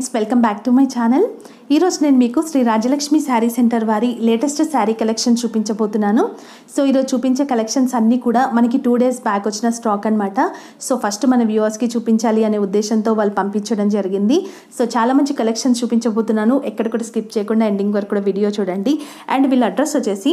friends welcome back to my channel. ఈరోజు నేను మీకు శ్రీ రాజలక్ష్మి శారీ సెంటర్ వారి లేటెస్ట్ శారీ కలెక్షన్ చూపించబోతున్నాను. సో ఈరోజు చూపించే కలెక్షన్స్ అన్నీ కూడా మనకి టూ డేస్ బ్యాక్ వచ్చిన స్టాక్ అనమాట సో ఫస్ట్ మన వ్యూవర్స్కి చూపించాలి అనే ఉద్దేశంతో వాళ్ళు పంపించడం జరిగింది. సో చాలా మంచి కలెక్షన్స్ చూపించబోతున్నాను. ఎక్కడ కూడా స్కిప్ చేయకుండా ఎండింగ్ వరకు కూడా వీడియో చూడండి. అండ్ వీళ్ళ అడ్రస్ వచ్చేసి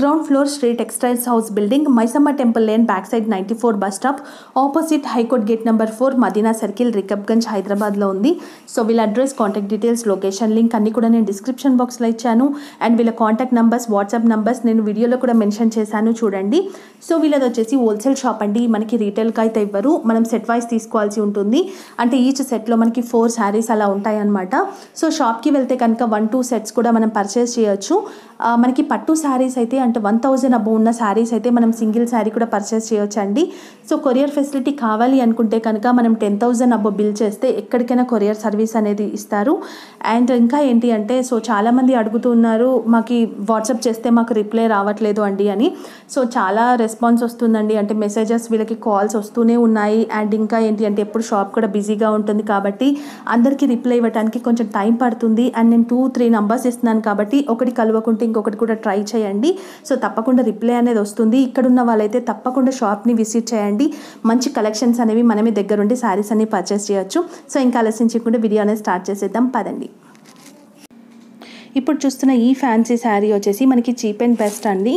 ground floor Shri textiles house building Maisamma temple lane back side ninety four bus stop opposite high court gate number four Madina circle Rikabganj హైదరాబాద్లో ఉంది. సో వీళ్ళ address contact details location link అన్ని కూడా నేను description బాక్స్లో ఇచ్చాను. And వీళ్ళ contact numbers WhatsApp numbers నేను వీడియోలో కూడా మెన్షన్ చేశాను చూడండి. సో వీళ్ళది వచ్చేసి హోల్సేల్ షాప్ అండి. మనకి రీటైల్గా అయితే ఇవ్వరు. మనం సెట్ వైస్ తీసుకోవాల్సి ఉంటుంది. అంటే ఈచ్ సెట్లో మనకి ఫోర్ శారీస్ అలా ఉంటాయి అనమాట సో షాప్కి వెళ్తే కనుక వన్ టూ సెట్స్ కూడా మనం పర్చేస్ చేయొచ్చు. మనకి పట్టు శారీస్ అయితే అంటే వన్ థౌజండ్ అబో ఉన్న శారీస్ అయితే మనం సింగిల్ శారీ కూడా పర్చేస్ చేయొచ్చు అండి సో కొరియర్ ఫెసిలిటీ కావాలి అనుకుంటే కనుక మనం టెన్ థౌజండ్ అబో బిల్ చేస్తే ఎక్కడికైనా కొరియర్ సర్వీస్ అనేది ఇస్తారు. అండ్ ఇంకా ఏంటి అంటే సో చాలామంది అడుగుతున్నారు మాకు వాట్సాప్ చేస్తే మాకు రిప్లై రావట్లేదు అండి అని. సో చాలా రెస్పాన్స్ వస్తుందండి. అంటే మెసేజెస్ వీళ్ళకి కాల్స్ వస్తూనే ఉన్నాయి. అండ్ ఇంకా ఏంటి అంటే ఎప్పుడు షాప్ కూడా బిజీగా ఉంటుంది కాబట్టి అందరికీ రిప్లై ఇవ్వడానికి కొంచెం టైం పడుతుంది. అండ్ నేను టూ త్రీ నంబర్స్ ఇస్తున్నాను కాబట్టి ఒకటి కలవకుంటే ఇంకొకటి కూడా ట్రై చేయండి. సో తప్పకుండా రిప్లై అనేది వస్తుంది. ఇక్కడ ఉన్న వాళ్ళైతే తప్పకుండా షాప్ని విజిట్ చేయండి. మంచి కలెక్షన్స్ అనేవి మనమే దగ్గరుండి శారీస్ అన్ని పర్చేస్ చేయొచ్చు. సో ఇంకా ఆలోచించకుండా వీడియో అనేది స్టార్ట్ చేసేద్దాం. పదండి. ఇప్పుడు చూస్తున్న ఈ ఫ్యాన్సీ శారీ వచ్చేసి మనకి చీప్ అండ్ బెస్ట్ అండి.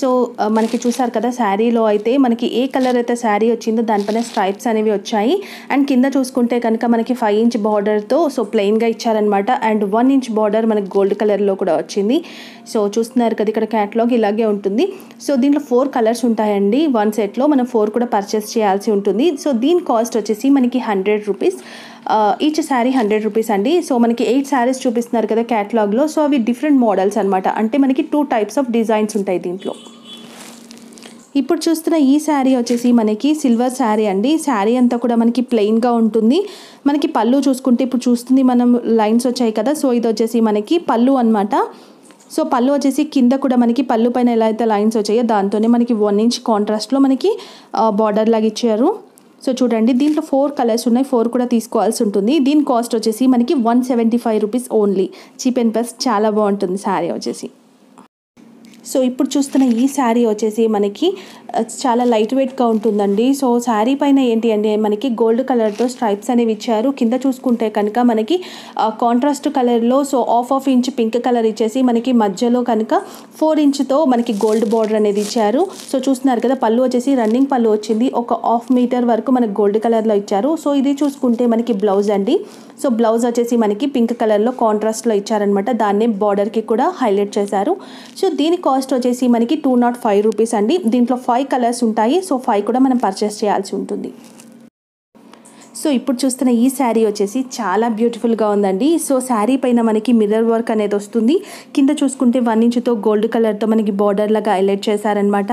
సో uh, మనకి చూసారు కదా శారీలో అయితే మనకి ఏ కలర్ అయితే శారీ వచ్చిందో దానిపైన స్ట్రైప్స్ అనేవి వచ్చాయి. అండ్ కింద చూసుకుంటే కనుక మనకి ఫైవ్ ఇంచ్ బార్డర్తో సో ప్లెయిన్గా ఇచ్చారనమాట అండ్ వన్ ఇంచ్ బార్డర్ మనకి గోల్డ్ కలర్లో కూడా వచ్చింది. సో చూస్తున్నారు కదా ఇక్కడ క్యాట్లాగ్ ఇలాగే ఉంటుంది. సో దీంట్లో ఫోర్ కలర్స్ ఉంటాయండి. వన్ సెట్లో మనం ఫోర్ కూడా పర్చేస్ చేయాల్సి ఉంటుంది. సో దీని కాస్ట్ వచ్చేసి మనకి hundred rupees each saree hundred rupees అండి. సో మనకి ఎయిట్ శారీస్ చూపిస్తున్నారు కదా క్యాటలాగ్లో సో అవి డిఫరెంట్ మోడల్స్ అనమాట అంటే మనకి టూ టైప్స్ ఆఫ్ డిజైన్స్ ఉంటాయి దీంట్లో. ఇప్పుడు చూస్తున్న ఈ శారీ వచ్చేసి మనకి సిల్వర్ శారీ అండి. శారీ అంతా కూడా మనకి ప్లెయిన్గా ఉంటుంది. మనకి పళ్ళు చూసుకుంటే ఇప్పుడు చూస్తుంది మనం లైన్స్ వచ్చాయి కదా. సో ఇది వచ్చేసి మనకి పళ్ళు అనమాట సో పళ్ళు వచ్చేసి కింద కూడా మనకి పళ్ళు పైన ఎలా అయితే లైన్స్ వచ్చాయో దాంతోనే మనకి వన్ ఇంచ్ కాంట్రాస్ట్లో మనకి బార్డర్ లాగా ఇచ్చారు. సో చూడండి దీంట్లో ఫోర్ కలర్స్ ఉన్నాయి ఫోర్ కూడా తీసుకోవాల్సి ఉంటుంది. దీని కాస్ట్ వచ్చేసి మనకి one seventy five rupees only cheap and best చాలా బాగుంటుంది శారీ వచ్చేసి. సో ఇప్పుడు చూస్తున్న ఈ శారీ వచ్చేసి మనకి చాలా లైట్ వెయిట్గా ఉంటుందండి. సో శారీ పైన ఏంటి అంటే మనకి గోల్డ్ కలర్తో స్ట్రైప్స్ అనేవి ఇచ్చారు. కింద చూసుకుంటే కనుక మనకి కాంట్రాస్ట్ కలర్లో so half half inch pink colour ఇచ్చేసి మనకి మధ్యలో కనుక ఫోర్ ఇంచ్తో మనకి గోల్డ్ బార్డర్ అనేది ఇచ్చారు. సో చూస్తున్నారు కదా పళ్ళు వచ్చేసి రన్నింగ్ పళ్ళు వచ్చింది. ఒక హాఫ్ మీటర్ వరకు మనకి గోల్డ్ కలర్లో ఇచ్చారు. సో ఇది చూసుకుంటే మనకి బ్లౌజ్ అండి. సో బ్లౌజ్ వచ్చేసి మనకి పింక్ కలర్లో కాంట్రాస్ట్లో ఇచ్చారనమాట దాన్నే బార్డర్కి కూడా హైలైట్ చేశారు. సో దీని కాస్ట్ వచ్చేసి మనకి టూ నాట్ ఫైవ్ రూపీస్ అండి. దీంట్లో ఫైవ్ కలర్స్ ఉంటాయి. సో ఫైవ్ కూడా మనం పర్చేస్ చేయాల్సి ఉంటుంది. సో ఇప్పుడు చూస్తున్న ఈ శారీ వచ్చేసి చాలా బ్యూటిఫుల్గా ఉందండి. సో శారీ పైన మనకి మిర్రర్ వర్క్ అనేది వస్తుంది. కింద చూసుకుంటే వన్ ఇంచుతో గోల్డ్ కలర్తో మనకి బార్డర్ లాగా హైలైట్ చేశారనమాట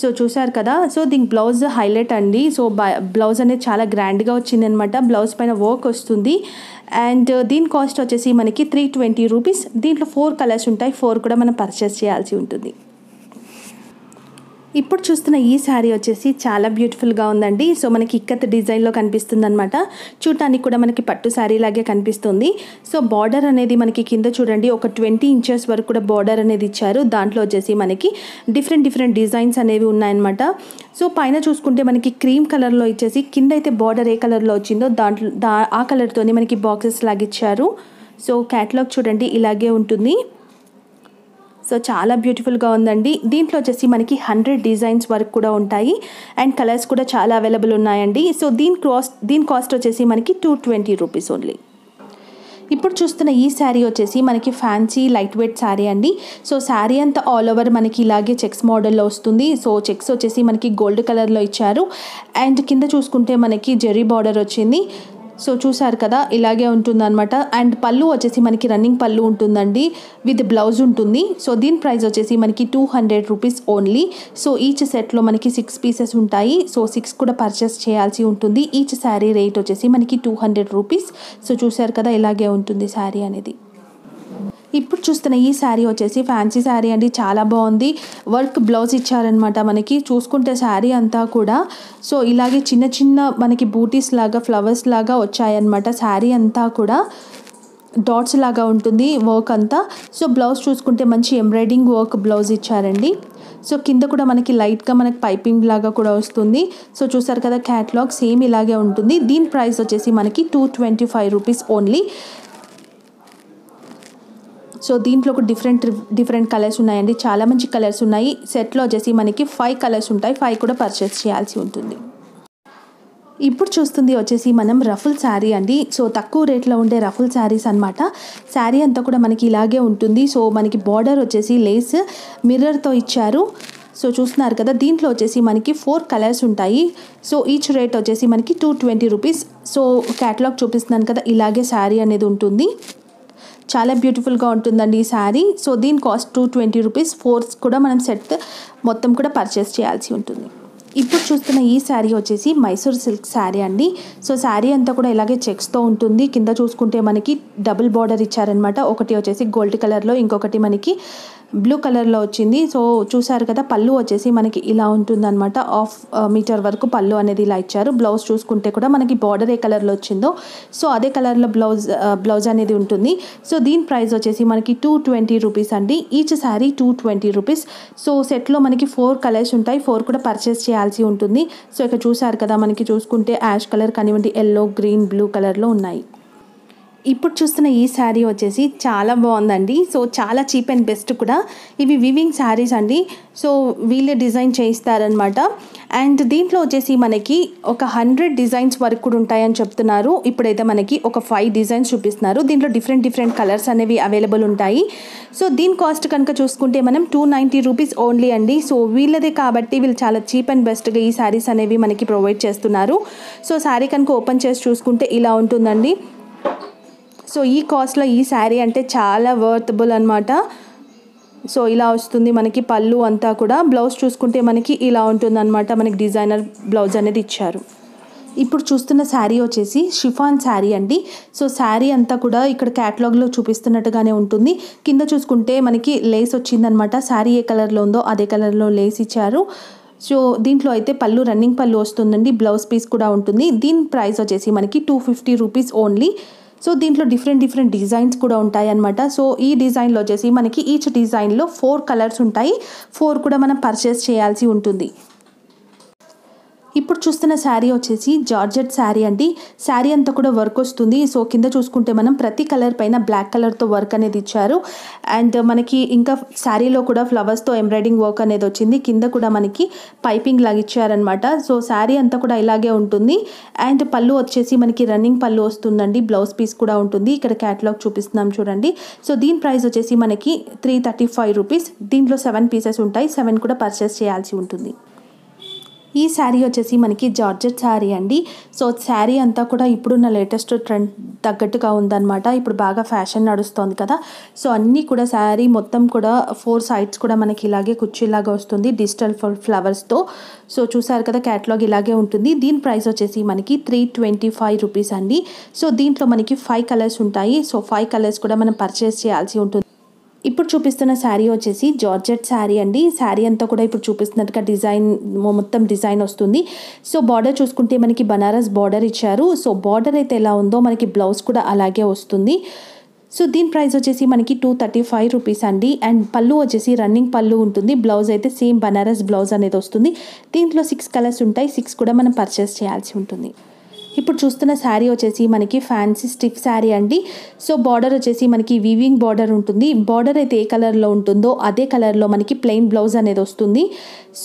సో చూసారు కదా? సో దీనికి బ్లౌజ్ హైలైట్ అండి. సో బ్లౌజ్ అనేది చాలా గ్రాండ్గా వచ్చింది అనమాట బ్లౌజ్ పైన వర్క్ వస్తుంది. అండ్ దీని కాస్ట్ వచ్చేసి మనకి త్రీ ట్వంటీ రూపీస్ దీంట్లో ఫోర్ కలర్స్ ఉంటాయి. ఫోర్ కూడా మనం పర్చేస్ చేయాల్సి ఉంటుంది. ఇప్పుడు చూస్తున్న ఈ శారీ వచ్చేసి చాలా బ్యూటిఫుల్గా ఉందండి. సో మనకి ఇక్కత్ డిజైన్లో కనిపిస్తుంది అనమాట చూడటానికి కూడా మనకి పట్టు శారీ లాగే కనిపిస్తుంది. సో బార్డర్ అనేది మనకి కింద చూడండి ఒక ట్వంటీ ఇంచెస్ వరకు కూడా బార్డర్ అనేది ఇచ్చారు. దాంట్లో వచ్చేసి మనకి డిఫరెంట్ డిఫరెంట్ డిజైన్స్ అనేవి ఉన్నాయన్నమాట. సో పైన చూసుకుంటే మనకి క్రీమ్ కలర్లో ఇచ్చేసి కింద అయితే బార్డర్ ఏ కలర్లో వచ్చిందో దాంట్లో దా ఆ కలర్తోనే మనకి బాక్సెస్ లాగా ఇచ్చారు సో క్యాటలాగ్ చూడండి ఇలాగే ఉంటుంది. సో చాలా బ్యూటిఫుల్గా ఉందండి. దీంట్లో వచ్చేసి మనకి హండ్రెడ్ డిజైన్స్ వరకు కూడా ఉంటాయి. అండ్ కలర్స్ కూడా చాలా అవైలబుల్ ఉన్నాయండి. సో దీని కాస్ట్ దీని కాస్ట్ వచ్చేసి మనకి టూ ట్వంటీ రూపీస్ ఓన్లీ. ఇప్పుడు చూస్తున్న ఈ శారీ వచ్చేసి మనకి ఫ్యాన్సీ లైట్ వెయిట్ శారీ అండి. సో శారీ అంతా ఆల్ ఓవర్ మనకి ఇలాగే చెక్స్ మోడల్లో వస్తుంది. సో చెక్స్ వచ్చేసి మనకి గోల్డ్ కలర్లో ఇచ్చారు. అండ్ కింద చూసుకుంటే మనకి జెర్రీ బార్డర్ వచ్చింది. సో చూసారు కదా ఇలాగే ఉంటుందన్నమాట. అండ్ పళ్ళు వచ్చేసి మనకి రన్నింగ్ పళ్ళు ఉంటుందండి విత్ బ్లౌజ్ ఉంటుంది. సో దీని ప్రైస్ వచ్చేసి మనకి two hundred rupees only. So each సెట్లో మనకి సిక్స్ పీసెస్ ఉంటాయి. సో సిక్స్ కూడా పర్చేస్ చేయాల్సి ఉంటుంది. ఈచ్ శారీ రేట్ వచ్చేసి మనకి టూ హండ్రెడ్ రూపీస్. సో చూసారు కదా ఇలాగే ఉంటుంది శారీ అనేది. ఇప్పుడు చూస్తున్న ఈ శారీ వచ్చేసి ఫ్యాన్సీ శారీ అండి చాలా బాగుంది. వర్క్ బ్లౌజ్ ఇచ్చారనమాట మనకి చూసుకుంటే శారీ అంతా కూడా. సో ఇలాగే చిన్న చిన్న మనకి బూటీస్ లాగా ఫ్లవర్స్ లాగా వచ్చాయన్నమాట శారీ అంతా కూడా. డాట్స్ లాగా ఉంటుంది వర్క్ అంతా. సో బ్లౌజ్ చూసుకుంటే మంచి ఎంబ్రాయిడింగ్ వర్క్ బ్లౌజ్ ఇచ్చారండి. సో కింద కూడా మనకి లైట్గా మనకి పైపింగ్ లాగా కూడా వస్తుంది. సో చూసారు కదా క్యాట్లాగ్ సేమ్ ఇలాగే ఉంటుంది. దీని ప్రైస్ వచ్చేసి మనకి two twenty five rupees only. So దీంట్లో ఒక డిఫరెంట్ డిఫరెంట్ కలర్స్ ఉన్నాయండి. చాలా మంచి కలర్స్ ఉన్నాయి. సెట్లో వచ్చేసి మనకి ఫైవ్ కలర్స్ ఉంటాయి. ఫైవ్ కూడా పర్చేస్ చేయాల్సి ఉంటుంది. ఇప్పుడు చూస్తుంది వచ్చేసి మనం రఫుల్ శారీ అండి. సో తక్కువ రేట్లో ఉండే రఫుల్ శారీస్ అనమాట శారీ అంతా కూడా మనకి ఇలాగే ఉంటుంది. సో మనకి బార్డర్ వచ్చేసి లేస్ మిర్రర్తో ఇచ్చారు. సో చూస్తున్నారు కదా దీంట్లో వచ్చేసి మనకి ఫోర్ కలర్స్ ఉంటాయి. సో ఈచ్ రేట్ వచ్చేసి మనకి two twenty rupees so catalogue చూపిస్తున్నాను కదా ఇలాగే శారీ అనేది ఉంటుంది. చాలా బ్యూటిఫుల్గా ఉంటుందండి ఈ శారీ. సో దీని cost two twenty rupees. Fours కూడా మనం సెట్ మొత్తం కూడా పర్చేస్ చేయాల్సి ఉంటుంది. ఇప్పుడు చూస్తున్న ఈ శారీ వచ్చేసి మైసూర్ సిల్క్ శారీ అండి. సో శారీ అంతా కూడా ఇలాగే చెక్స్తో ఉంటుంది. కింద చూసుకుంటే మనకి డబుల్ బార్డర్ ఇచ్చారనమాట ఒకటి వచ్చేసి గోల్డ్ కలర్లో ఇంకొకటి మనకి బ్లూ కలర్లో వచ్చింది. సో చూసారు కదా పళ్ళు వచ్చేసి మనకి ఇలా ఉంటుందన్నమాట. హాఫ్ మీటర్ uh, వరకు పళ్ళు అనేది ఇలా ఇచ్చారు. బ్లౌజ్ చూసుకుంటే కూడా మనకి బార్డర్ ఏ కలర్లో వచ్చిందో. సో అదే కలర్లో బ్లౌజ్ బ్లౌజ్ అనేది ఉంటుంది. సో దీని ప్రైస్ వచ్చేసి మనకి టూ ట్వంటీ రూపీస్ అండి. Each saree two twenty rupees so సెట్లో మనకి ఫోర్ కలర్స్ ఉంటాయి. ఫోర్ కూడా పర్చేస్ చేయాల్సి ఉంటుంది. సో ఇక్కడ చూసారు కదా మనకి చూసుకుంటే యాష్ కలర్ కానివ్వండి. ఎల్లో గ్రీన్ బ్లూ కలర్లో ఉన్నాయి. ఇప్పుడు చూస్తున్న ఈ శారీ వచ్చేసి చాలా బాగుందండి. సో చాలా చీప్ అండ్ బెస్ట్ కూడా. ఇవి వివింగ్ శారీస్ అండి. సో వీళ్ళే డిజైన్ చేయిస్తారనమాట అండ్ దీంట్లో వచ్చేసి మనకి ఒక హండ్రెడ్ డిజైన్స్ వరకు కూడా ఉంటాయని చెప్తున్నారు. ఇప్పుడైతే మనకి ఒక ఫైవ్ డిజైన్స్ చూపిస్తున్నారు. దీంట్లో డిఫరెంట్ డిఫరెంట్ కలర్స్ అనేవి అవైలబుల్ ఉంటాయి. సో దీని కాస్ట్ కనుక చూసుకుంటే మనం టూ నైంటీ రూపీస్ ఓన్లీ అండి. సో వీళ్ళదే కాబట్టి వీళ్ళు చాలా చీప్ అండ్ బెస్ట్గా ఈ శారీస్ అనేవి మనకి ప్రొవైడ్ చేస్తున్నారు. సో శారీ కనుక ఓపెన్ చేసి చూసుకుంటే ఇలా ఉంటుందండి. సో ఈ కాస్ట్లో ఈ శారీ అంటే చాలా వర్తబుల్ అనమాట సో ఇలా వస్తుంది మనకి పళ్ళు అంతా కూడా. బ్లౌజ్ చూసుకుంటే మనకి ఇలా ఉంటుందన్నమాట. మనకి డిజైనర్ బ్లౌజ్ అనేది ఇచ్చారు. ఇప్పుడు చూస్తున్న శారీ వచ్చేసి షిఫాన్ శారీ అండి. సో శారీ అంతా కూడా ఇక్కడ క్యాటలాగ్లో చూపిస్తున్నట్టుగానే ఉంటుంది. కింద చూసుకుంటే మనకి లేస్ వచ్చిందనమాట శారీ ఏ కలర్లో ఉందో అదే కలర్లో లేస్ ఇచ్చారు. సో దీంట్లో అయితే పళ్ళు రన్నింగ్ పళ్ళు వస్తుందండి. బ్లౌజ్ పీస్ కూడా ఉంటుంది. దీని ప్రైస్ వచ్చేసి మనకి two fifty rupees only so దీంట్లో డిఫరెంట్ డిఫరెంట్ డిజైన్స్ కూడా ఉంటాయి అనమాట సో ఈ డిజైన్లో వచ్చేసి మనకి ఈచ్ డిజైన్లో ఫోర్ కలర్స్ ఉంటాయి. ఫోర్ కూడా మనం పర్చేస్ చేయాల్సి ఉంటుంది. ఇప్పుడు చూస్తున్న శారీ వచ్చేసి జార్జెట్ శారీ అండి. శారీ అంతా కూడా వర్క్ వస్తుంది. సో కింద చూసుకుంటే మనం ప్రతి కలర్ పైన బ్లాక్ కలర్తో వర్క్ అనేది ఇచ్చారు. అండ్ మనకి ఇంకా శారీలో కూడా ఫ్లవర్స్తో ఎంబ్రాయిడింగ్ వర్క్ అనేది వచ్చింది. కింద కూడా మనకి పైపింగ్ లాగా ఇచ్చారనమాట సో శారీ అంతా కూడా ఇలాగే ఉంటుంది. అండ్ పళ్ళు వచ్చేసి మనకి రన్నింగ్ పళ్ళు వస్తుందండి. బ్లౌజ్ పీస్ కూడా ఉంటుంది. ఇక్కడ క్యాటలాగ్ చూపిస్తున్నాం చూడండి. సో దీని ప్రైస్ వచ్చేసి మనకి త్రీ థర్టీ ఫైవ్ రూపీస్. దీంట్లో సెవెన్ పీసెస్ ఉంటాయి. సెవెన్ కూడా పర్చేస్ చేయాల్సి ఉంటుంది. ఈ శారీ వచ్చేసి మనకి జార్జెట్ శారీ అండి. సో శారీ అంతా కూడా ఇప్పుడున్న లేటెస్ట్ ట్రెండ్ తగ్గట్టుగా ఉందన్నమాట. ఇప్పుడు బాగా ఫ్యాషన్ నడుస్తోంది కదా. సో అన్నీ కూడా శారీ మొత్తం కూడా ఫోర్ సైడ్స్ కూడా మనకి ఇలాగే కుర్చీలాగా వస్తుంది. డిజిటల్ ఫ్లవర్స్తో సో చూసారు కదా క్యాటలాగ్ ఇలాగే ఉంటుంది. దీని ప్రైస్ వచ్చేసి మనకి త్రీ ట్వంటీ ఫైవ్ రూపీస్ అండి. సో దీంట్లో మనకి ఫైవ్ కలర్స్ ఉంటాయి. సో ఫైవ్ కలర్స్ కూడా మనం పర్చేస్ చేయాల్సి ఉంటుంది. ఇప్పుడు చూపిస్తున్న శారీ వచ్చేసి జార్జెట్ శారీ అండి. శారీ అంతా కూడా ఇప్పుడు చూపిస్తున్నట్టుగా డిజైన్ మొత్తం డిజైన్ వస్తుంది. సో బార్డర్ చూసుకుంటే మనకి బనారస్ బార్డర్ ఇచ్చారు. సో బార్డర్ అయితే ఎలా ఉందో మనకి బ్లౌజ్ కూడా అలాగే వస్తుంది. సో దీని ప్రైస్ వచ్చేసి మనకి టూ థర్టీ ఫైవ్ రూపీస్ అండి. అండ్ పళ్ళు వచ్చేసి రన్నింగ్ పళ్ళు ఉంటుంది. బ్లౌజ్ అయితే సేమ్ బనారస్ బ్లౌజ్ అనేది వస్తుంది. దీంట్లో సిక్స్ కలర్స్ ఉంటాయి. సిక్స్ కూడా మనం పర్చేస్ చేయాల్సి ఉంటుంది. ఇప్పుడు చూస్తున్న శారీ వచ్చేసి మనకి ఫ్యాన్సీ స్టిఫ్ శారీ అండి. సో బార్డర్ వచ్చేసి మనకి వీవింగ్ బార్డర్ ఉంటుంది. బార్డర్ అయితే ఏ కలర్లో ఉంటుందో అదే కలర్లో మనకి ప్లెయిన్ బ్లౌజ్ అనేది వస్తుంది.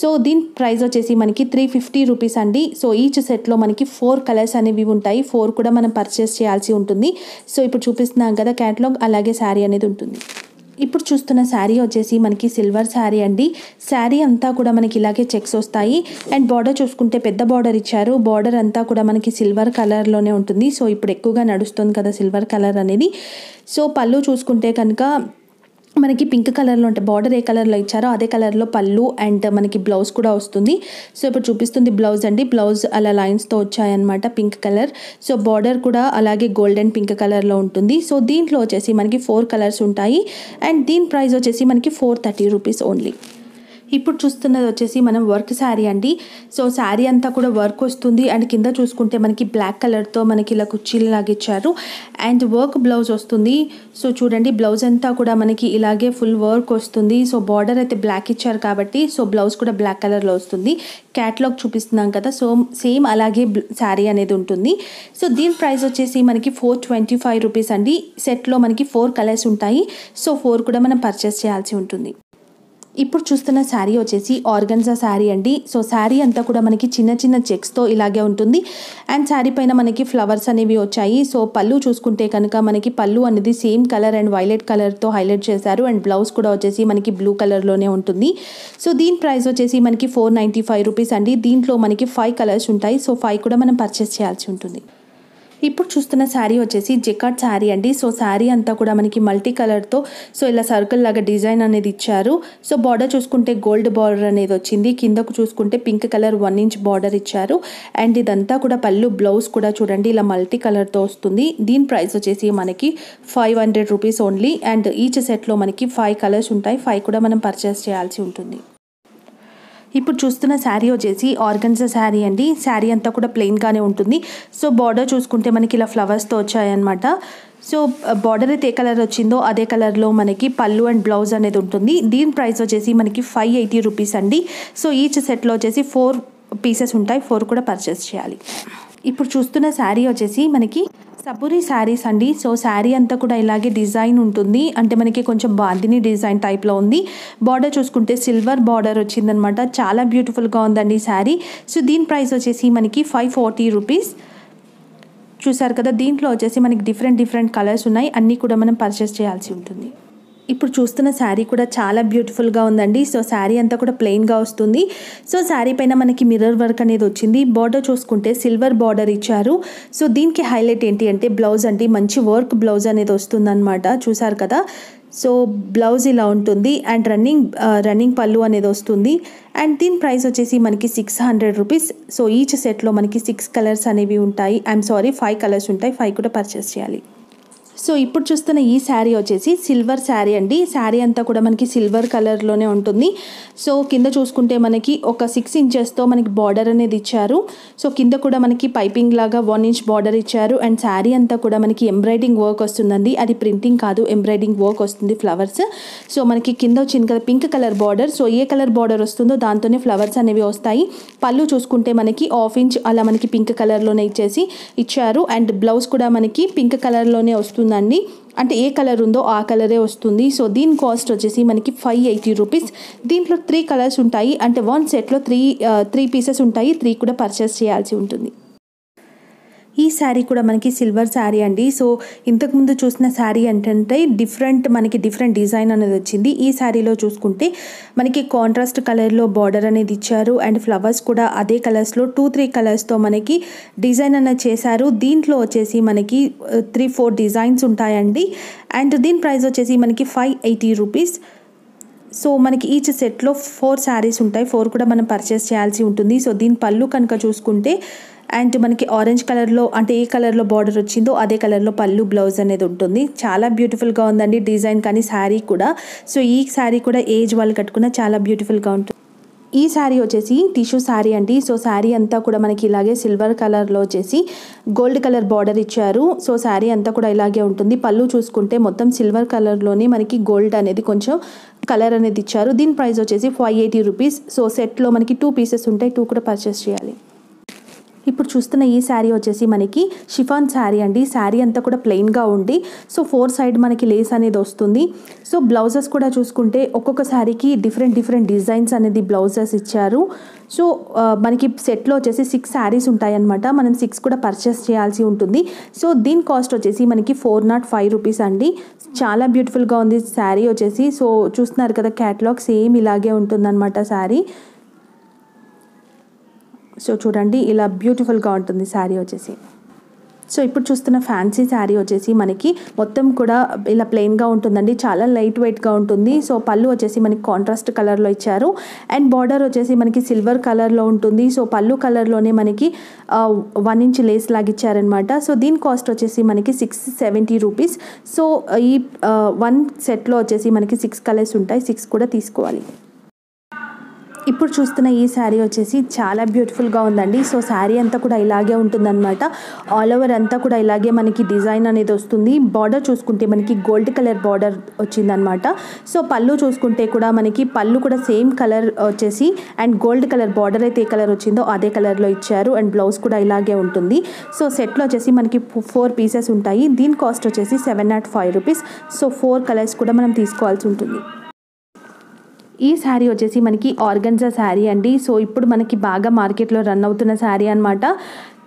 సో దీని ప్రైస్ వచ్చేసి మనకి త్రీ ఫిఫ్టీ రూపీస్ అండి. సో ఈచ్ సెట్లో మనకి ఫోర్ కలర్స్ అనేవి ఉంటాయి. ఫోర్ కూడా మనం పర్చేస్ చేయాల్సి ఉంటుంది. సో ఇప్పుడు చూపిస్తున్నాం కదా క్యాటలాగ్ అలాగే శారీ అనేది ఉంటుంది. ఇప్పుడు చూస్తున్న శారీ వచ్చేసి మనకి సిల్వర్ శారీ అండి. శారీ అంతా కూడా మనకి ఇలాగే చెక్స్ వస్తాయి. అండ్ బార్డర్ చూసుకుంటే పెద్ద బార్డర్ ఇచ్చారు. బార్డర్ అంతా కూడా మనకి సిల్వర్ కలర్లోనే ఉంటుంది. సో ఇప్పుడు ఎక్కువగా నడుస్తుంది కదా సిల్వర్ కలర్ అనేది. సో పళ్ళు చూసుకుంటే కనుక మనకి పింక్ కలర్లో అంటే బార్డర్ ఏ కలర్లో ఇచ్చారో అదే కలర్లో పళ్ళు అండ్ మనకి బ్లౌజ్ కూడా వస్తుంది. సో ఇప్పుడు చూపిస్తుంది బ్లౌజ్ అండి. బ్లౌజ్ అలా లైన్స్తో వచ్చాయన్నమాట పింక్ కలర్. సో బార్డర్ కూడా అలాగే గోల్డెన్ పింక్ కలర్లో ఉంటుంది. సో దీంట్లో వచ్చేసి మనకి ఫోర్ కలర్స్ ఉంటాయి. అండ్ దీని ప్రైస్ వచ్చేసి మనకి ఫోర్ థర్టీ రూపీస్ ఓన్లీ. ఇప్పుడు చూస్తున్నది వచ్చేసి మనం వర్క్ శారీ అండి. సో శారీ అంతా కూడా వర్క్ వస్తుంది. అండ్ కింద చూసుకుంటే మనకి బ్లాక్ కలర్తో మనకి ఇలా కుర్చీలు లాగా ఇచ్చారు అండ్ వర్క్ బ్లౌజ్ వస్తుంది. సో చూడండి బ్లౌజ్ అంతా కూడా మనకి ఇలాగే ఫుల్ వర్క్ వస్తుంది. సో బార్డర్ అయితే బ్లాక్ ఇచ్చారు కాబట్టి సో బ్లౌజ్ కూడా బ్లాక్ కలర్లో వస్తుంది. క్యాట్లాగ్ చూపిస్తున్నాం కదా. సో సేమ్ అలాగే శారీ అనేది ఉంటుంది. సో దీని ప్రైస్ వచ్చేసి మనకి ఫోర్ ట్వంటీ ఫైవ్ రూపీస్ అండి సెట్లో మనకి ఫోర్ కలర్స్ ఉంటాయి. సో ఫోర్ కూడా మనం పర్చేస్ చేయాల్సి ఉంటుంది. ఇప్పుడు చూస్తున్న శారీ వచ్చేసి ఆర్గన్జా శారీ అండి. సో శారీ అంతా కూడా మనకి చిన్న చిన్న చెక్స్తో ఇలాగే ఉంటుంది. అండ్ శారీ పైన మనకి ఫ్లవర్స్ అనేవి వచ్చాయి. సో పళ్ళు చూసుకుంటే కనుక మనకి పళ్ళు అనేది సేమ్ కలర్ అండ్ వైలెట్ కలర్తో హైలైట్ చేశారు. అండ్ బ్లౌజ్ కూడా వచ్చేసి మనకి బ్లూ కలర్లోనే ఉంటుంది. సో దీని ప్రైస్ వచ్చేసి మనకి ఫోర్ నైంటీ ఫైవ్ రూపీస్ అండి. దీంట్లో మనకి ఫైవ్ కలర్స్ ఉంటాయి. సో ఫైవ్ కూడా మనం పర్చేస్ చేయాల్సి ఉంటుంది. ఇప్పుడు చూస్తున్న శారీ వచ్చేసి జెకాట్ శారీ అండి. సో శారీ అంతా కూడా మనకి మల్టీ కలర్తో సో ఇలా సర్కిల్ లాగా డిజైన్ అనేది ఇచ్చారు. సో బార్డర్ చూసుకుంటే గోల్డ్ బార్డర్ అనేది వచ్చింది. కిందకు చూసుకుంటే pink colour one inch border ఇచ్చారు. అండ్ ఇదంతా కూడా పళ్ళు బ్లౌజ్ కూడా చూడండి ఇలా మల్టీ కలర్తో వస్తుంది. దీని ప్రైస్ వచ్చేసి మనకి five hundred rupees only. And each సెట్లో మనకి ఫైవ్ కలర్స్ ఉంటాయి. ఫైవ్ కూడా మనం పర్చేస్ చేయాల్సి ఉంటుంది. ఇప్పుడు చూస్తున్న శారీ వచ్చేసి ఆర్గన్జా శారీ అండి. శారీ అంతా కూడా ప్లెయిన్గానే ఉంటుంది. సో బార్డర్ చూసుకుంటే మనకి ఇలా ఫ్లవర్స్తో వచ్చాయన్నమాట. సో బార్డర్ అయితే ఏ కలర్ వచ్చిందో అదే కలర్లో మనకి పళ్ళు అండ్ బ్లౌజ్ అనేది ఉంటుంది. దీని ప్రైస్ వచ్చేసి మనకి ఫైవ్ ఎయిటీ రూపీస్ అండి. సో ఈచ్ సెట్లో వచ్చేసి ఫోర్ పీసెస్ ఉంటాయి. ఫోర్ కూడా పర్చేస్ చేయాలి. ఇప్పుడు చూస్తున్న శారీ వచ్చేసి మనకి సబూరి శారీస్ అండి. సో శారీ అంతా కూడా ఇలాగే డిజైన్ ఉంటుంది. అంటే మనకి కొంచెం బాందిని డిజైన్ టైప్లో ఉంది. బార్డర్ చూసుకుంటే సిల్వర్ బార్డర్ వచ్చిందనమాట. చాలా బ్యూటిఫుల్గా ఉందండి శారీ. సో దీని ప్రైస్ వచ్చేసి మనకి ఫైవ్ ఫార్టీ రూపీస్. చూసారు కదా దీంట్లో వచ్చేసి మనకి డిఫరెంట్ డిఫరెంట్ కలర్స్ ఉన్నాయి. అన్నీ కూడా మనం పర్చేస్ చేయాల్సి ఉంటుంది. ఇప్పుడు చూస్తున్న శారీ కూడా చాలా బ్యూటిఫుల్గా ఉందండి. సో శారీ అంతా కూడా ప్లెయిన్గా వస్తుంది. సో శారీ పైన మనకి మిర్రర్ వర్క్ అనేది వచ్చింది. బార్డర్ చూసుకుంటే సిల్వర్ బార్డర్ ఇచ్చారు. సో దీనికి హైలైట్ ఏంటి అంటే బ్లౌజ్ అంటే మంచి వర్క్ బ్లౌజ్ అనేది వస్తుందన్నమాట. చూసారు కదా? సో బ్లౌజ్ ఇలా ఉంటుంది. అండ్ రన్నింగ్ రన్నింగ్ పళ్ళు అనేది వస్తుంది. అండ్ దీని ప్రైస్ వచ్చేసి మనకి six hundred rupees so each సెట్లో మనకి సిక్స్ కలర్స్ అనేవి ఉంటాయి. ఐఎమ్ సారీ ఫైవ్ కలర్స్ ఉంటాయి. ఫైవ్ కూడా పర్చేస్ చేయాలి. సో ఇప్పుడు చూస్తున్న ఈ శారీ వచ్చేసి సిల్వర్ శారీ అండి. శారీ అంతా కూడా మనకి సిల్వర్ కలర్లోనే ఉంటుంది. సో కింద చూసుకుంటే మనకి ఒక సిక్స్ ఇంచెస్తో మనకి బార్డర్ అనేది ఇచ్చారు. సో కింద కూడా మనకి పైపింగ్ లాగా వన్ ఇంచ్ బార్డర్ ఇచ్చారు. అండ్ శారీ అంతా కూడా మనకి ఎంబ్రాయిడింగ్ వర్క్ వస్తుందండి. అది ప్రింటింగ్ కాదు ఎంబ్రాయిడింగ్ వర్క్ వస్తుంది ఫ్లవర్స్ సో మనకి కింద వచ్చింది కదా పింక్ కలర్ బార్డర్ సో ఏ కలర్ బార్డర్ వస్తుందో దాంతోనే ఫ్లవర్స్ అనేవి వస్తాయి. పళ్ళు చూసుకుంటే మనకి హాఫ్ ఇంచ్ అలా మనకి పింక్ కలర్లోనే ఇచ్చేసి ఇచ్చారు. అండ్ బ్లౌజ్ కూడా మనకి పింక్ కలర్లోనే వస్తుంది. వస్తుందండి. అంటే ఏ కలర్ ఉందో ఆ కలరే వస్తుంది. సో దీని కాస్ట్ వచ్చేసి మనకి ఫైవ్ ఎయిటీ రూపీస్. దీంట్లో త్రీ కలర్స్ ఉంటాయి. అంటే వన్ సెట్లో త్రీ త్రీ పీసెస్ ఉంటాయి. త్రీ కూడా పర్చేస్ చేయాల్సి ఉంటుంది. ఈ శారీ కూడా మనకి సిల్వర్ శారీ అండి. సో ఇంతకుముందు చూసిన శారీ ఏంటంటే డిఫరెంట్ మనకి డిఫరెంట్ డిజైన్ అనేది వచ్చింది. ఈ శారీలో చూసుకుంటే మనకి కాంట్రాస్ట్ కలర్లో బార్డర్ అనేది ఇచ్చారు. అండ్ ఫ్లవర్స్ కూడా అదే కలర్స్లో టూ త్రీ కలర్స్తో మనకి డిజైన్ అనేది చేశారు. దీంట్లో వచ్చేసి మనకి త్రీ ఫోర్ డిజైన్స్ ఉంటాయండి. అండ్ దీని ప్రైస్ వచ్చేసి మనకి ఫైవ్ ఎయిటీ రూపీస్. సో మనకి ఈచ్ సెట్లో ఫోర్ శారీస్ ఉంటాయి. ఫోర్ కూడా మనం పర్చేస్ చేయాల్సి ఉంటుంది. సో దీని పళ్ళు కనుక చూసుకుంటే అండ్ మనకి ఆరెంజ్ కలర్లో అంటే ఏ కలర్లో బార్డర్ వచ్చిందో అదే కలర్లో పళ్ళు బ్లౌజ్ అనేది ఉంటుంది. చాలా బ్యూటిఫుల్గా ఉందండి డిజైన్ కానీ శారీ కూడా. సో ఈ శారీ కూడా ఏజ్ వాళ్ళు కట్టుకున్న చాలా బ్యూటిఫుల్గా ఉంటుంది. ఈ శారీ వచ్చేసి టిష్యూ శారీ అండి. సో శారీ అంతా కూడా మనకి ఇలాగే సిల్వర్ కలర్లో వచ్చేసి గోల్డ్ కలర్ బార్డర్ ఇచ్చారు. సో శారీ అంతా కూడా ఇలాగే ఉంటుంది. పళ్ళు చూసుకుంటే మొత్తం సిల్వర్ కలర్లోనే మనకి గోల్డ్ అనేది కొంచెం కలర్ అనేది ఇచ్చారు. దీని ప్రైస్ వచ్చేసి ఫైవ్ ఎయిటీ రూపీస్. సో సెట్లో మనకి టూ పీసెస్ ఉంటాయి. టూ కూడా పర్చేస్ చేయాలి. ఇప్పుడు చూస్తున్న ఈ శారీ వచ్చేసి మనకి షిఫాన్ శారీ అండి. శారీ అంతా కూడా ప్లెయిన్గా ఉండి సో ఫోర్ సైడ్ మనకి లేస్ అనేది వస్తుంది. సో బ్లౌజెస్ కూడా చూసుకుంటే ఒక్కొక్క శారీకి డిఫరెంట్ డిఫరెంట్ డిజైన్స్ అనేది బ్లౌజెస్ ఇచ్చారు. సో మనకి సెట్లో వచ్చేసి సిక్స్ శారీస్ ఉంటాయన్నమాట. మనం సిక్స్ కూడా పర్చేస్ చేయాల్సి ఉంటుంది. సో దీని కాస్ట్ వచ్చేసి మనకి ఫోర్ నాట్ ఫైవ్ రూపీస్ అండి. చాలా బ్యూటిఫుల్గా ఉంది శారీ వచ్చేసి. సో చూస్తున్నారు కదా క్యాటలాగ్ సేమ్ ఇలాగే ఉంటుందన్నమాట శారీ. సో చూడండి ఇలా బ్యూటిఫుల్గా ఉంటుంది శారీ వచ్చేసి. సో ఇప్పుడు చూస్తున్న ఫ్యాన్సీ శారీ వచ్చేసి మనకి మొత్తం కూడా ఇలా ప్లెయిన్గా ఉంటుందండి. చాలా లైట్ వెయిట్గా ఉంటుంది. సో పళ్ళు వచ్చేసి మనకి కాంట్రాస్ట్ కలర్లో ఇచ్చారు. అండ్ బార్డర్ వచ్చేసి మనకి సిల్వర్ కలర్లో ఉంటుంది. సో పళ్ళు కలర్లోనే మనకి వన్ ఇంచ్ లేస్ లాగా ఇచ్చారనమాట సో దీని కాస్ట్ వచ్చేసి మనకి సిక్స్ సెవెంటీ రూపీస్ సో ఈ వన్ సెట్లో వచ్చేసి మనకి సిక్స్ కలర్స్ ఉంటాయి. సిక్స్ కూడా తీసుకోవాలి. ఇప్పుడు చూస్తున్న ఈ శారీ వచ్చేసి చాలా బ్యూటిఫుల్గా ఉందండి. సో శారీ అంతా కూడా ఇలాగే ఉంటుందన్నమాట. ఆల్ ఓవర్ అంతా కూడా ఇలాగే మనకి డిజైన్ అనేది వస్తుంది. బార్డర్ చూసుకుంటే మనకి గోల్డ్ కలర్ బార్డర్ వచ్చిందనమాట సో పళ్ళు చూసుకుంటే కూడా మనకి పళ్ళు కూడా సేమ్ కలర్ వచ్చేసి అండ్ గోల్డ్ కలర్ బార్డర్ అయితే ఏ కలర్ వచ్చిందో అదే కలర్లో ఇచ్చారు. అండ్ బ్లౌజ్ కూడా ఇలాగే ఉంటుంది. సో సెట్లో వచ్చేసి మనకి ఫోర్ పీసెస్ ఉంటాయి. దీని కాస్ట్ వచ్చేసి seven naught five rupees so four colours కూడా మనం తీసుకోవాల్సి ఉంటుంది. ఈ శారీ వచ్చేసి మనకి ఆర్గన్జా శారీ అండి. సో ఇప్పుడు మనకి బాగా మార్కెట్లో రన్ అవుతున్న శారీ అనమాట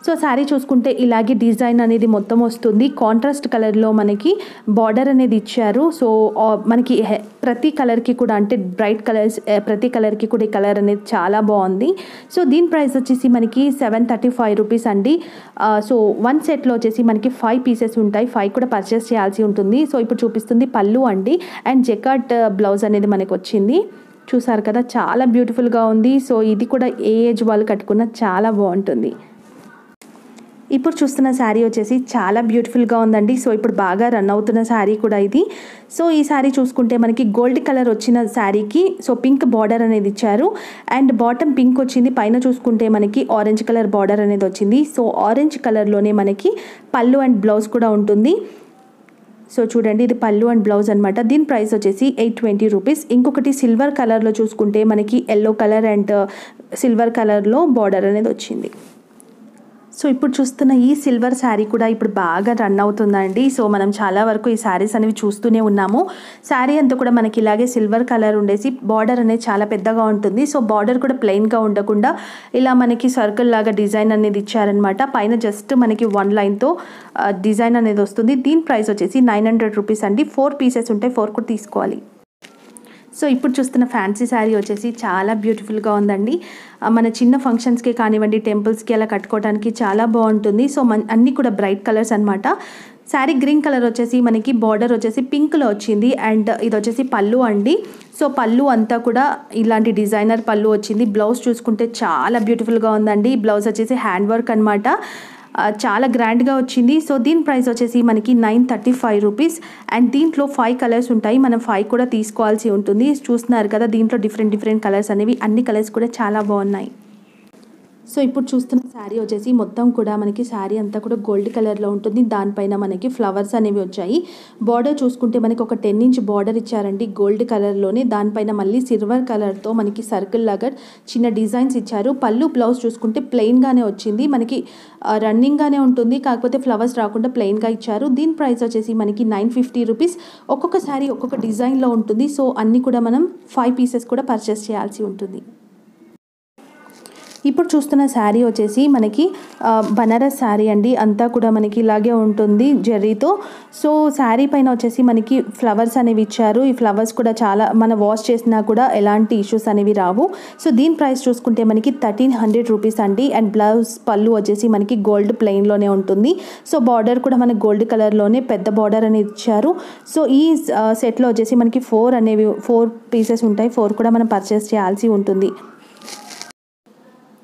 సో శారీ చూసుకుంటే ఇలాగే డిజైన్ అనేది మొత్తం వస్తుంది. కాంట్రాస్ట్ కలర్లో మనకి బార్డర్ అనేది ఇచ్చారు. సో మనకి హె- ప్రతి కలర్కి కూడా అంటే బ్రైట్ కలర్స్ ప్రతి కలర్కి కూడా ఈ కలర్ అనేది చాలా బాగుంది. సో దీని ప్రైస్ వచ్చేసి మనకి సెవెన్ థర్టీ ఫైవ్ రూపీస్ అండి. సో వన్ సెట్లో వచ్చేసి మనకి ఫైవ్ పీసెస్ ఉంటాయి. ఫైవ్ కూడా పర్చేస్ చేయాల్సి ఉంటుంది. సో ఇప్పుడు చూపిస్తుంది పళ్ళు అండి. అండ్ జెకాట్ బ్లౌజ్ అనేది మనకు వచ్చింది. చూసారు కదా చాలా బ్యూటిఫుల్గా ఉంది. సో ఇది కూడా ఏ ఏజ్ వాళ్ళు కట్టుకున్నా చాలా బాగుంటుంది. ఇప్పుడు చూస్తున్న శారీ వచ్చేసి చాలా బ్యూటిఫుల్గా ఉందండి. సో ఇప్పుడు బాగా రన్ అవుతున్న శారీ కూడా ఇది. సో ఈ శారీ చూసుకుంటే మనకి గోల్డ్ కలర్ వచ్చిన శారీకి సో పింక్ బార్డర్ అనేది ఇచ్చారు. అండ్ బాటమ్ పింక్ వచ్చింది. పైన చూసుకుంటే మనకి ఆరెంజ్ కలర్ బార్డర్ అనేది వచ్చింది. సో ఆరెంజ్ కలర్లోనే మనకి పళ్ళు అండ్ బ్లౌజ్ కూడా ఉంటుంది. సో చూడండి ఇది పళ్ళు అండ్ బ్లౌజ్ అనమాట దీని ప్రైస్ వచ్చేసి ఎయిట్ ట్వంటీ రూపీస్. ఇంకొకటి సిల్వర్ కలర్లో చూసుకుంటే మనకి ఎల్లో కలర్ అండ్ సిల్వర్ కలర్లో బార్డర్ అనేది వచ్చింది. సో ఇప్పుడు చూస్తున్న ఈ సిల్వర్ శారీ కూడా ఇప్పుడు బాగా రన్ అవుతుందండి. సో మనం చాలా వరకు ఈ శారీస్ అనేవి చూస్తూనే ఉన్నాము. శారీ అంతా కూడా మనకి ఇలాగే సిల్వర్ కలర్ ఉండేసి బార్డర్ అనేది చాలా పెద్దగా ఉంటుంది. సో బార్డర్ కూడా ప్లెయిన్గా ఉండకుండా ఇలా మనకి సర్కిల్ లాగా డిజైన్ అనేది ఇచ్చారనమాట పైన జస్ట్ మనకి వన్ లైన్తో డిజైన్ అనేది వస్తుంది. దీని ప్రైస్ వచ్చేసి నైన్ హండ్రెడ్ రూపీస్ అండి. ఫోర్ పీసెస్ ఉంటాయి ఫోర్ కూడా తీసుకోవాలి. సో ఇప్పుడు చూస్తున్న ఫ్యాన్సీ శారీ వచ్చేసి చాలా బ్యూటిఫుల్గా ఉందండి. మన చిన్న ఫంక్షన్స్కి కానివ్వండి టెంపుల్స్కి అలా కట్టుకోవడానికి చాలా బాగుంటుంది. సో మన అన్నీ కూడా బ్రైట్ కలర్స్ అనమాట శారీ గ్రీన్ కలర్ వచ్చేసి మనకి బార్డర్ వచ్చేసి పింక్లో వచ్చింది అండ్ ఇది వచ్చేసి పళ్ళు అండి. సో పళ్ళు అంతా కూడా ఇలాంటి డిజైనర్ పళ్ళు వచ్చింది. బ్లౌజ్ చూసుకుంటే చాలా బ్యూటిఫుల్గా ఉందండి. బ్లౌజ్ వచ్చేసి హ్యాండ్ వర్క్ అనమాట చాలా గ్రాండ్గా వచ్చింది. సో దీని ప్రైస్ వచ్చేసి మనకి nine thirty five rupees. And దీంట్లో ఫైవ్ కలర్స్ ఉంటాయి. మనం ఫైవ్ కూడా తీసుకోవాల్సి ఉంటుంది. చూస్తున్నారు కదా దీంట్లో డిఫరెంట్ డిఫరెంట్ కలర్స్ అనేవి. అన్ని కలర్స్ కూడా చాలా బాగున్నాయి. సో ఇప్పుడు చూస్తున్న శారీ వచ్చేసి మొత్తం కూడా మనకి శారీ అంతా కూడా గోల్డ్ కలర్లో ఉంటుంది. దానిపైన మనకి ఫ్లవర్స్ అనేవి వచ్చాయి. బార్డర్ చూసుకుంటే మనకి ఒక టెన్ ఇంచ్ బార్డర్ ఇచ్చారండి గోల్డ్ కలర్లోనే. దానిపైన మళ్ళీ సిల్వర్ కలర్తో మనకి సర్కిల్ లాగా చిన్న డిజైన్స్ ఇచ్చారు. పళ్ళు బ్లౌజ్ చూసుకుంటే ప్లెయిన్గానే వచ్చింది. మనకి రన్నింగ్గానే ఉంటుంది. కాకపోతే ఫ్లవర్స్ రాకుండా ప్లెయిన్గా ఇచ్చారు. దీని ప్రైస్ వచ్చేసి మనకి నైన్ ఫిఫ్టీ రూపీస్. ఒక్కొక్క శారీ ఒక్కొక్క డిజైన్లో ఉంటుంది. సో అన్నీ కూడా మనం ఫైవ్ పీసెస్ కూడా పర్చేస్ చేయాల్సి ఉంటుంది. ఇప్పుడు చూస్తున్న శారీ వచ్చేసి మనకి బనారస్ శారీ అండి. అంతా కూడా మనకి ఇలాగే ఉంటుంది జెర్రీతో సో శారీ పైన వచ్చేసి మనకి ఫ్లవర్స్ అనేవి ఇచ్చారు. ఈ ఫ్లవర్స్ కూడా చాలా మన వాష్ చేసినా కూడా ఎలాంటి ఇష్యూస్ అనేవి రావు. సో దీని ప్రైస్ చూసుకుంటే మనకి థర్టీన్ హండ్రెడ్ రూపీస్ అండి. అండ్ బ్లౌజ్ పళ్ళు వచ్చేసి మనకి గోల్డ్ ప్లెయిన్లోనే ఉంటుంది. సో బార్డర్ కూడా మనకి గోల్డ్ కలర్లోనే పెద్ద బార్డర్ అనేది ఇచ్చారు. సో ఈ సెట్లో వచ్చేసి మనకి ఫోర్ అనేవి ఫోర్ పీసెస్ ఉంటాయి. ఫోర్ కూడా మనం పర్చేస్ చేయాల్సి ఉంటుంది.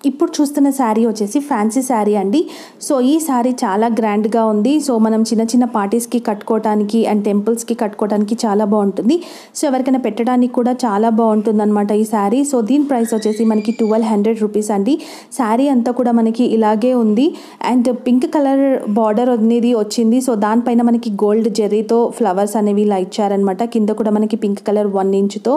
ఇప్పుడు చూస్తున్న శారీ వచ్చేసి ఫ్యాన్సీ శారీ అండి. సో ఈ శారీ చాలా గ్రాండ్గా ఉంది. సో మనం చిన్న చిన్న పార్టీస్కి కట్టుకోవడానికి అండ్ టెంపుల్స్కి కట్టుకోవడానికి చాలా బాగుంటుంది. సో ఎవరికైనా పెట్టడానికి కూడా చాలా బాగుంటుంది అనమాట ఈ శారీ. సో దీని ప్రైస్ వచ్చేసి మనకి ట్వెల్వ్ హండ్రెడ్ రూపీస్ అండి. శారీ అంతా కూడా మనకి ఇలాగే ఉంది. అండ్ పింక్ కలర్ బార్డర్ అనేది వచ్చింది. సో దానిపైన మనకి గోల్డ్ జెర్రీతో ఫ్లవర్స్ అనేవి ఇలా ఇచ్చారనమాట కింద కూడా మనకి పింక్ కలర్ వన్ ఇంచ్తో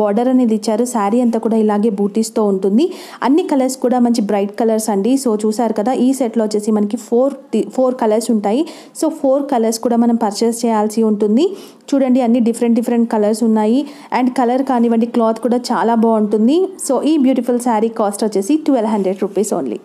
బార్డర్ అనేది ఇచ్చారు. శారీ అంతా కూడా ఇలాగే బూటీస్తో ఉంటుంది. అన్ని కలర్స్ కూడా మంచి బ్రైట్ కలర్స్ అండి. సో చూసారు కదా ఈ సెట్లో వచ్చేసి మనకి ఫోర్ ఫోర్ కలర్స్ ఉంటాయి. సో ఫోర్ కలర్స్ కూడా మనం పర్చేస్ చేయాల్సి ఉంటుంది. చూడండి అన్ని డిఫరెంట్ డిఫరెంట్ కలర్స్ ఉన్నాయి. అండ్ కలర్ కానివ్వండి క్లాత్ కూడా చాలా బాగుంటుంది. సో ఈ బ్యూటిఫుల్ శారీ కాస్ట్ వచ్చేసి ట్వెల్వ్ హండ్రెడ్ రూపీస్ ఓన్లీ